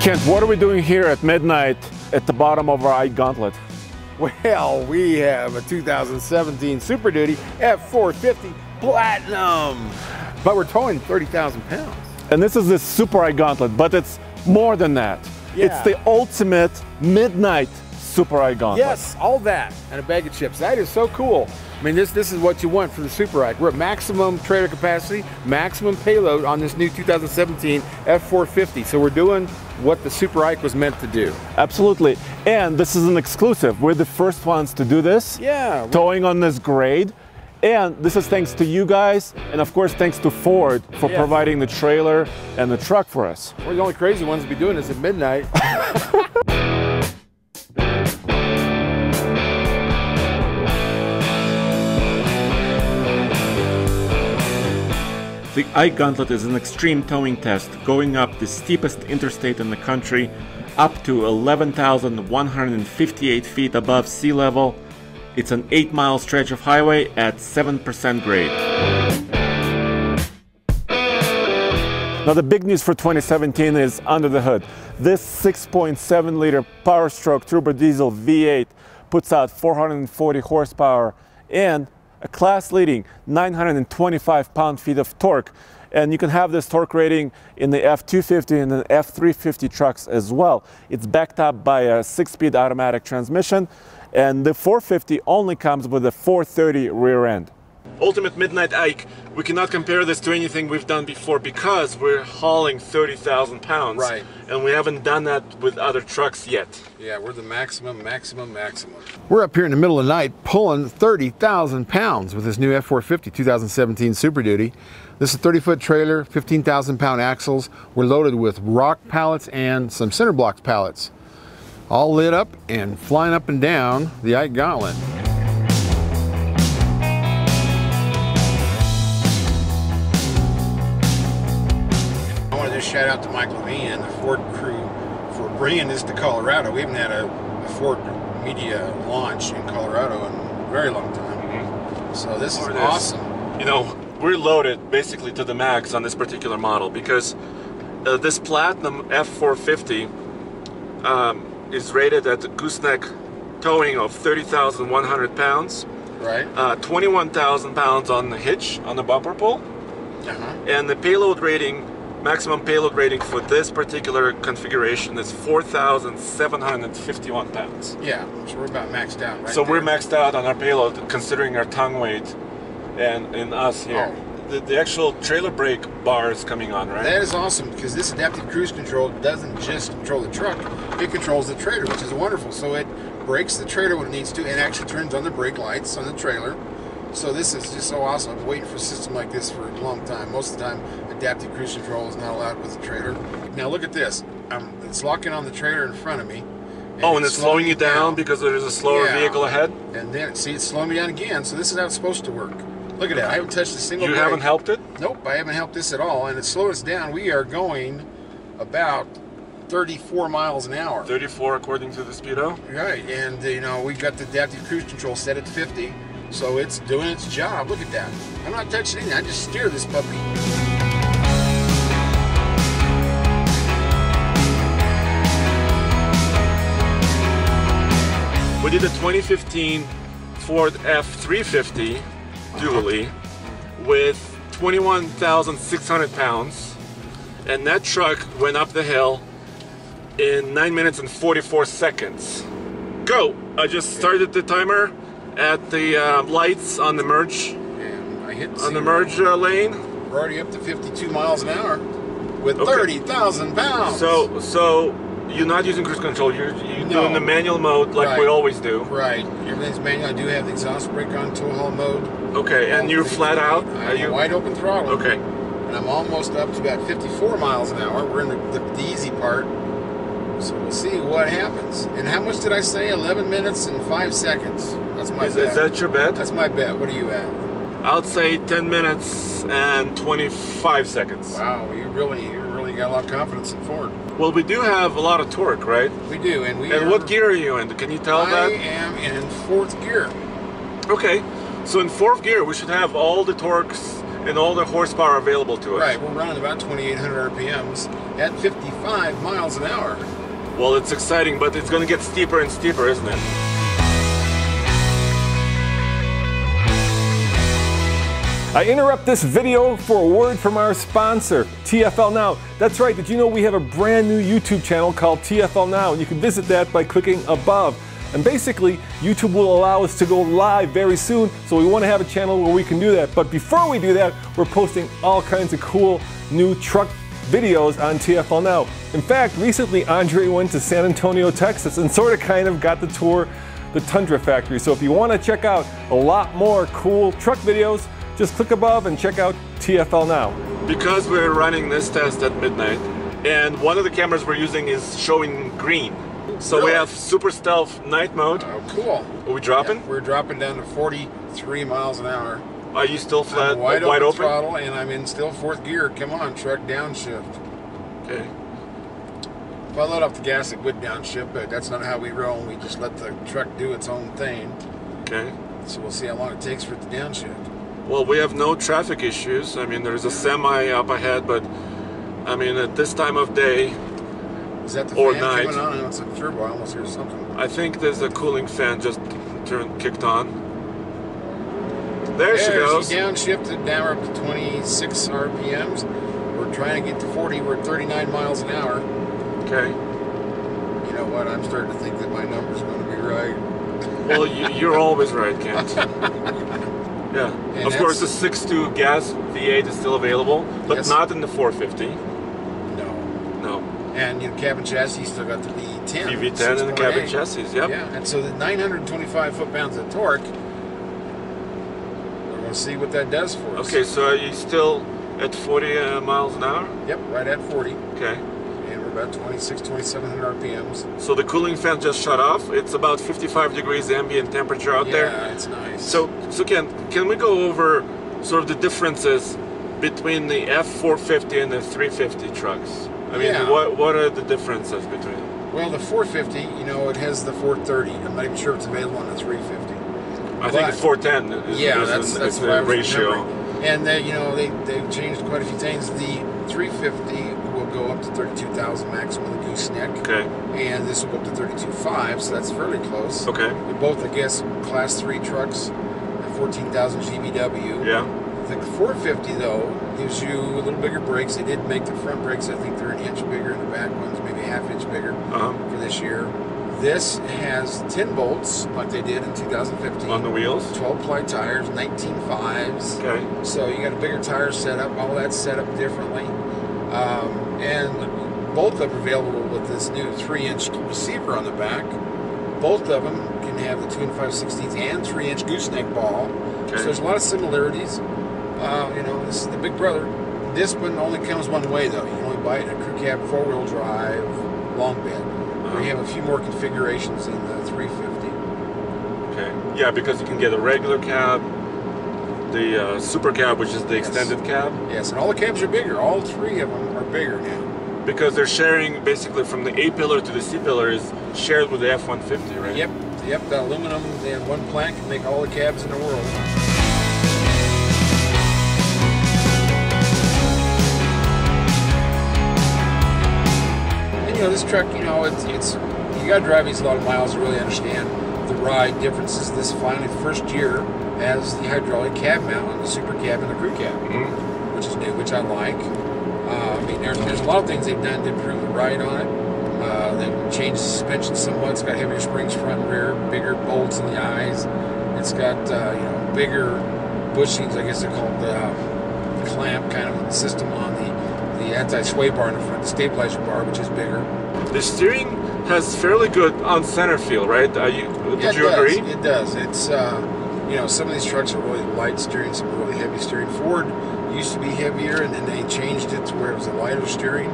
Kent, what are we doing here at midnight at the bottom of our Ike Gauntlet? Well, we have a 2017 Super Duty F450 Platinum, but we're towing 30,000 pounds. And this is the Super Ike Gauntlet, but it's more than that. Yeah. It's the ultimate midnight Super Ike Gauntlet. Yes, all that and a bag of chips. That is so cool. I mean, this this is what you want for the Super Ike. We're at maximum trailer capacity, maximum payload on this new 2017 F450. So we're doing what the Super Ike was meant to do. Absolutely. And this is an exclusive. We're the first ones to do this. Yeah. Towing on this grade. And this is thanks to you guys, and of course thanks to Ford for Yeah. providing the trailer and the truck for us. We're the only crazy ones to be doing this at midnight. The Ike Gauntlet is an extreme towing test going up the steepest interstate in the country, up to 11,158 feet above sea level. It's an 8 mile stretch of highway at 7% grade. Now, the big news for 2017 is under the hood. This 6.7 liter Power Stroke turbo diesel V8 puts out 440 horsepower and a class leading 925 pound feet of torque. And you can have this torque rating in the F250 and the F350 trucks as well. It's backed up by a six speed automatic transmission, and the 450 only comes with a 430 rear end. Ultimate Midnight Ike, we cannot compare this to anything we've done before because we're hauling 30,000 pounds. Right. And we haven't done that with other trucks yet. Yeah, we're the maximum, maximum, maximum. We're up here in the middle of the night pulling 30,000 pounds with this new F450 2017 Super Duty. This is a 30 foot trailer, 15,000 pound axles. We're loaded with rock pallets and some center blocks pallets. All lit up and flying up and down the Ike Gauntlet. Shout out to Mike Levine and the Ford crew for bringing this to Colorado. We haven't had a, a Ford media launch in Colorado in a very long time. So this is this. awesome. You know, we're loaded basically to the max on this particular model because uh, this Platinum F450 um, is rated at the gooseneck towing of 30,100 pounds, Right? uh, 21,000 pounds on the hitch on the bumper pull, Uh-huh. and the payload rating, maximum payload rating for this particular configuration is 4,751 pounds. Yeah, so we're about maxed out, right? so we're maxed out on our payload considering our tongue weight and in us here. Oh. The, the actual trailer brake bar is coming on, right? That is awesome because this adaptive cruise control doesn't just control the truck, it controls the trailer, which is wonderful. So it brakes the trailer when it needs to and actually turns on the brake lights on the trailer. So this is just so awesome. I've been waiting for a system like this for a long time. Most of the time, adaptive cruise control is not allowed with the trailer. Now look at this. Um, it's locking on the trailer in front of me. oh, and it's slowing you me down, because there's a slower Yeah. vehicle ahead? And then, see, it's slowing me down again. So this is how it's supposed to work. Look at that. I haven't touched a single You brake. haven't helped it? Nope, I haven't helped this at all, and it slowed us down. We are going about 34 miles an hour. 34 according to the speedo. Right, and you know we've got the adaptive cruise control set at 50, so it's doing its job. Look at that. I'm not touching anything. I just steer this puppy. We did a 2015 Ford F350 dually with 21,600 pounds, and that truck went up the hill in 9 minutes and 44 seconds. Go! I just started the timer at the uh, lights on the merge And I hit on the merge uh, lane. We're already up to 52 miles an hour with Okay. 30,000 pounds. So so you're not using cruise control. You're, you're No. doing the manual mode like we always do. right, everything's manual. I do have the exhaust brake on tow haul mode. Okay, and you're flat out. I Are you wide open throttle. okay? and I'm almost up to about 54 miles an hour. We're in the, the, the easy part, so we'll see what happens. And how much did I say? 11 minutes and five seconds. That's my Is, bet. is that your bet? That's my bet. What are you at? I'd say 10 minutes and 25 seconds. Wow, you really, you really got a lot of confidence in Ford. Well, we do have a lot of torque, right? We do, and we. And are, what gear are you in? Can you tell I that? I am in fourth gear. Okay, so in fourth gear, we should have all the torques and all the horsepower available to us. Right, we're running about 2,800 RPMs at 55 miles an hour. Well, it's exciting, but it's going to get steeper and steeper, isn't it? I interrupt this video for a word from our sponsor, TFL Now. That's right, did you know we have a brand new YouTube channel called TFL Now? And you can visit that by clicking above. And basically, YouTube will allow us to go live very soon, so we want to have a channel where we can do that. But before we do that, we're posting all kinds of cool new truck videos on TFL Now. In fact, recently Andre went to San Antonio, Texas, and sort of kind of got the tour the Tundra factory. So if you want to check out a lot more cool truck videos, just click above and check out TFL Now. Because we're running this test at midnight, and one of the cameras we're using is showing green. So we have super stealth night mode. Oh, cool. Are we dropping? Yeah, we're dropping down to 43 miles an hour. Are you still flat, I'm wide, wide open, open? throttle, and I'm in still fourth gear. Come on, truck downshift. Okay. If I let off the gas, it would downshift, but that's not how we roll. We just let the truck do its own thing. Okay. So we'll see how long it takes for it to downshift. Well, we have no traffic issues. I mean, there's a semi up ahead, but I mean, at this time of day, Is that the Or fan night. coming on? I know it's a turbo. I almost hear something. I think there's a cooling fan just turned kicked on. There she goes. she downshifted. Now we're up to 26 RPMs. We're trying to get to 40. We're at 39 miles an hour. Okay. You know what? I'm starting to think that my number's going to be right. Well, you, you're always right, Kent. Yeah. And of course, the that's- 6.2 gas V8 is still available, but Yes. not in the 450. No. No. And you know, cabin chassis still got the V10. V10 and the cabin 6.8. chassis. Yep. Yeah, and so the 925 foot-pounds of torque. To see what that does for us. Okay, so are you still at 40 uh, miles an hour? Yep, right at 40, Okay. and we're about 26, 2700 RPMs. So the cooling fan just shut off. It's about 55 degrees ambient temperature out yeah, there. Yeah, it's nice. So, so Kent, can we go over sort of the differences between the F450 and the 350 trucks? I mean, Yeah. what what are the differences between them? well, the 450, you know, it has the 430. I'm not even sure if it's available on the 350. I think it's 410 is, yeah, is, that's that's the what I was ratio. remembering. And they, you know, they they've changed quite a few things. The 350 will go up to 32,000 maximum the gooseneck. Okay. and this will go up to 32.5, so that's fairly close. Okay. They're both, I guess, class three trucks at 14,000 GVW. Yeah. The 450 though gives you a little bigger brakes. They did make the front brakes. I think they're an inch bigger, and the back ones maybe a half inch bigger Uh-huh. for this year. This has 10 bolts like they did in 2015. On the wheels. 12 ply tires, 19 fives. Okay. So you got a bigger tire setup, all that's set up differently. Um, and both of them are available with this new 3 inch receiver on the back. Both of them can have the 2 and 5 16ths and 3 inch gooseneck ball. Okay. So there's a lot of similarities. Uh, you know, this is the big brother. This one only comes one way though. You can only buy it in a crew cab, four wheel drive, long bed. We have a few more configurations in the 350. Okay. Yeah, because you can get a regular cab, the uh, super cab, which is the Yes. extended cab, Yes, and all the cabs are bigger. All three of them are bigger now. because they're sharing basically from the A pillar to the C pillar is shared with the F150, right? Yep, yep. The aluminum in one plant can make all the cabs in the world. Know, this truck, you know, it's it's you got to drive these a lot of miles to really understand the ride differences. This finally first year has the hydraulic cab mount on the super cab and the crew cab, Mhm. which is new, which I like. Uh, I mean, there's, there's a lot of things they've done to improve the ride on it. Uh, they've changed the suspension somewhat. It's got heavier springs front and rear, bigger bolts in the eyes. It's got uh, you know bigger bushings. I guess they're called the, uh, clamp kind of system on the the anti-sway bar in the front, the stabilizer bar, which is bigger. The steering has fairly good on center feel, right? Are you, would Yeah, you does. agree? It does. It's uh, you know some of these trucks are really light steering, some are really heavy steering. Ford used to be heavier, and then they changed it to where it was a lighter steering.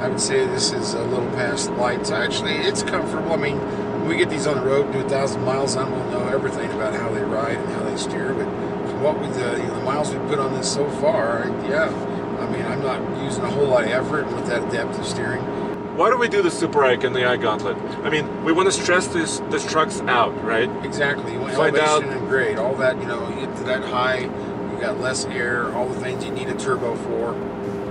I would say this is a little past light. So actually, it's comfortable. I mean, when we get these on the road, do a thousand miles on, we'll know everything about how they ride and how they steer. But from what we the, you know, the miles we put on this so far, yeah. I mean, I'm not using a whole lot of effort with that adaptive steering. why do we do the Super Ike and the Ike Gauntlet? I mean, we want to stress this this trucks out, right? Exactly. You want Find elevation out- and grade. All that, you know, you get to that high, you got less air, all the things you need a turbo for.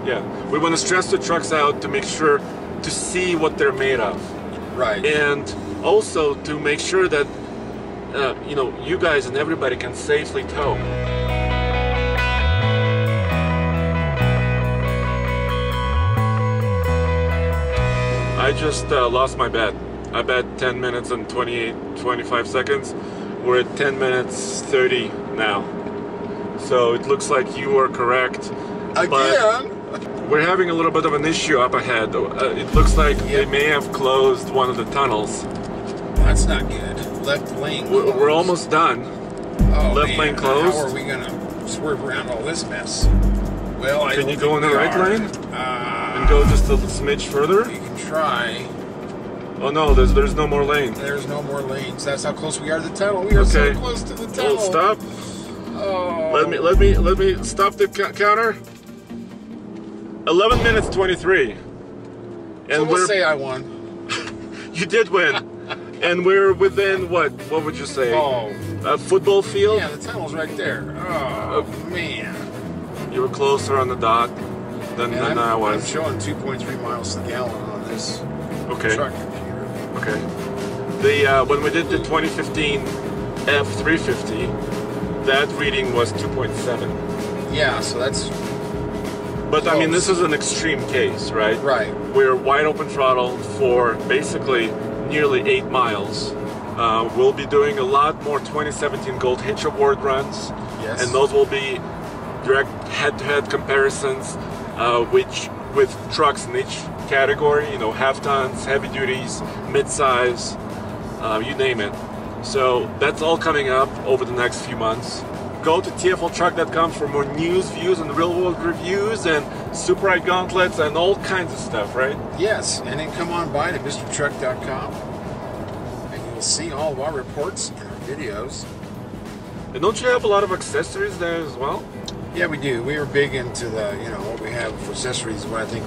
Yeah. We want to stress the trucks out to make sure to see what they're made of. Right. and also to make sure that uh, you know you guys and everybody can safely tow. I just uh, lost my bet. I bet 10 minutes and 28, 25 seconds. We're at 10 minutes 30 now. So it looks like you are correct. Again. we're having a little bit of an issue up ahead. Uh, it looks like they may have closed one of the tunnels. That's not good. Left lane. We're, we're almost done. Oh, left man, lane closed. How are we gonna swerve around all this mess? Well, Can don't you go in the right are. lane? Uh, And go just a smidge further. Try. Oh no, there's there's no more lanes. There's no more lanes. That's how close we are to the tunnel. We are Okay. so close to the oh, tunnel. Oh, stop. Oh. Let me let me let me stop the counter. 11 minutes 23. And So we'll we're say I won. you did win. and we're within what? What would you say? Oh. A football field? Yeah, the tunnel's right there. Oh, man. You were closer on the dot than, than I'm, I I'm was. showing 2.3 miles to the gallon Okay. truck. Okay. The uh, when we did the 2015 F350, that reading was 2.7. Yeah, so that's But I mean, this is an extreme case, right? right. We're wide open throttle for basically nearly eight miles. Uh, we'll be doing a lot more 2017 Gold Hitch Award runs, Yes. and those will be direct head-to-head comparisons, uh, which with trucks in each category. You know, half tons, heavy duties, mid-size, uh, you name it. So that's all coming up over the next few months. Go to tfltruck.com for more news, views, and real-world reviews, and super Ike gauntlets, and all kinds of stuff. Right? Yes, and then come on by to MrTruck.com and you will see all of our reports and our videos. And don't you have a lot of accessories there as well? Yeah, we do. We are big into the, you know, what we have for accessories, what I think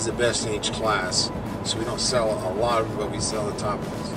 is the best in each class. So we don't sell a lot of them, but we sell the top ones.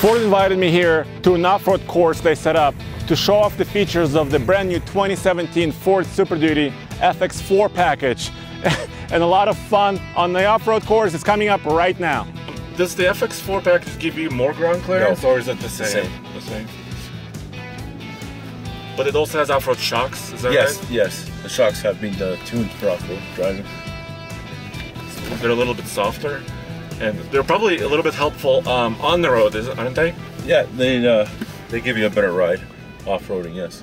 Ford invited me here to an off-road course they set up to show off the features of the brand new 2017 Ford Super Duty FX4 package. and a lot of fun on the off-road course is coming up right now. Does the FX4 package give you more ground clearance, No. or is it the same? same. The same. But it also has off-road shocks. Is that Yes, right? yes. The shocks have been uh, tuned for off-road driving. They're a little bit softer, and they're probably a little bit helpful um, on the road, aren't they? Yeah, they uh, they give you a better ride, off-roading. Yes.